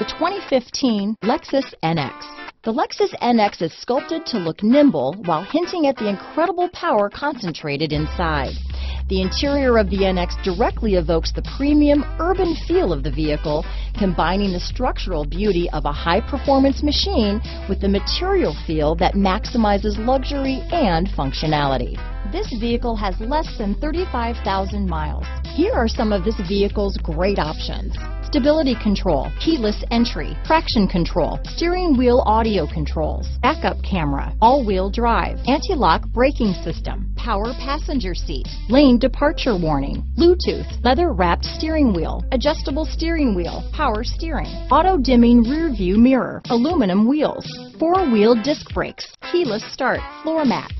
The 2015 Lexus NX. The Lexus NX is sculpted to look nimble while hinting at the incredible power concentrated inside. The interior of the NX directly evokes the premium urban feel of the vehicle, combining the structural beauty of a high-performance machine with the material feel that maximizes luxury and functionality. This vehicle has less than 35,000 miles. Here are some of this vehicle's great options. Stability control, keyless entry, traction control, steering wheel audio controls, backup camera, all-wheel drive, anti-lock braking system, power passenger seat, lane departure warning, Bluetooth, leather wrapped steering wheel, adjustable steering wheel, power steering, auto dimming rear view mirror, aluminum wheels, four wheel disc brakes, keyless start, floor mats,